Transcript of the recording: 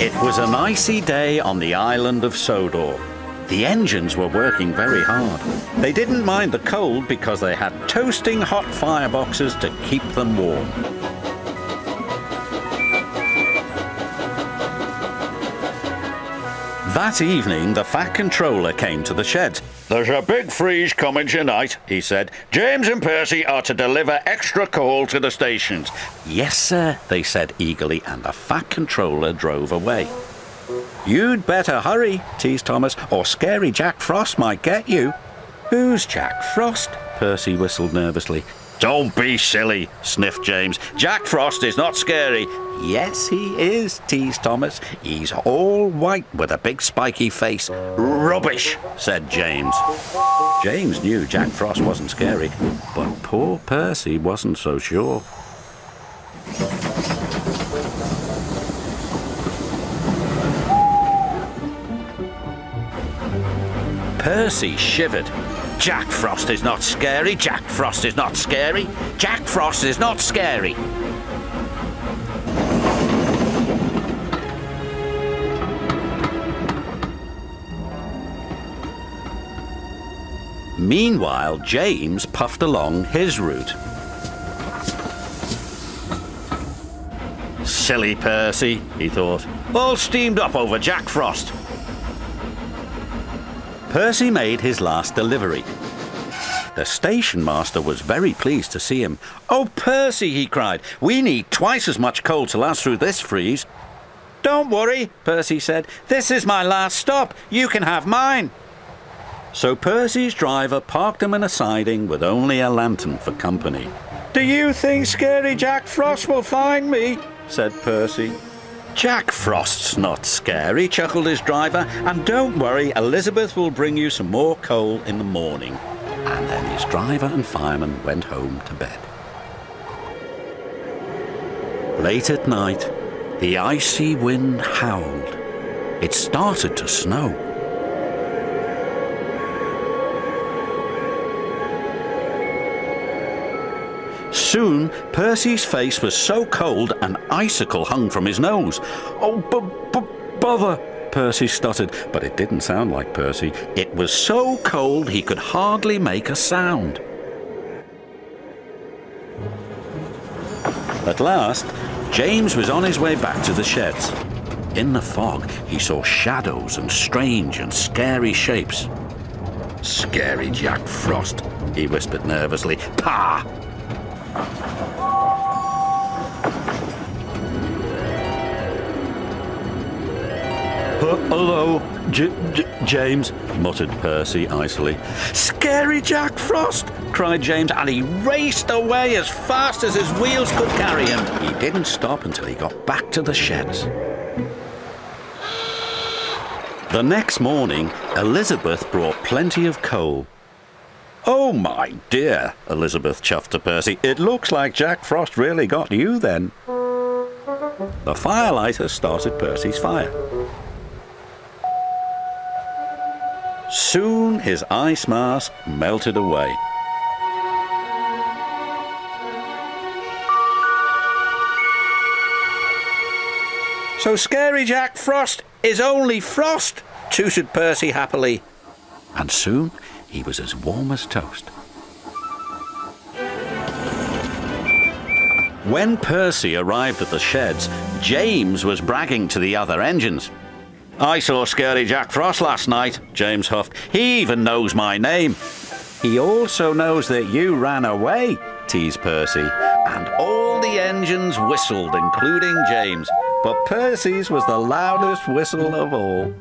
It was an icy day on the island of Sodor. The engines were working very hard. They didn't mind the cold because they had toasting hot fireboxes to keep them warm. That evening, the Fat Controller came to the shed. There's a big freeze coming tonight, he said. James and Percy are to deliver extra coal to the stations. Yes, sir, they said eagerly, and the Fat Controller drove away. You'd better hurry, teased Thomas, or Scary Jack Frost might get you. Who's Jack Frost? Percy whistled nervously. Don't be silly, sniffed James. Jack Frost is not scary. Yes, he is, teased Thomas. He's all white with a big spiky face. Rubbish, said James. James knew Jack Frost wasn't scary, but poor Percy wasn't so sure. Percy shivered. Jack Frost is not scary. Jack Frost is not scary. Jack Frost is not scary. Meanwhile, James puffed along his route. Silly Percy, he thought. All steamed up over Jack Frost. Percy made his last delivery. The station master was very pleased to see him. Oh, Percy, he cried, we need twice as much coal to last through this freeze. Don't worry, Percy said. This is my last stop. You can have mine. So Percy's driver parked him in a siding with only a lantern for company. Do you think Scary Jack Frost will find me? said Percy. Jack Frost's not scary, chuckled his driver, and don't worry, Elizabeth will bring you some more coal in the morning. And then his driver and fireman went home to bed. Late at night, the icy wind howled. It started to snow. Soon, Percy's face was so cold an icicle hung from his nose. Oh, b- b- bother! Percy stuttered, but it didn't sound like Percy. It was so cold he could hardly make a sound. At last, James was on his way back to the sheds. In the fog, he saw shadows and strange and scary shapes. Scary Jack Frost, he whispered nervously. Pah! Hello, J J James, muttered Percy icily. Scary Jack Frost, cried James, and he raced away as fast as his wheels could carry him. He didn't stop until he got back to the sheds. The next morning, Elizabeth brought plenty of coal. Oh, my dear, Elizabeth chuffed to Percy. It looks like Jack Frost really got you then. The firelighter started Percy's fire. Soon his ice mask melted away. So Scary Jack Frost is only frost, tooted Percy happily. And soon he was as warm as toast. When Percy arrived at the sheds, James was bragging to the other engines. I saw Scary Jack Frost last night, James huffed. He even knows my name. He also knows that you ran away, teased Percy. And all the engines whistled, including James. But Percy's was the loudest whistle of all.